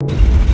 you.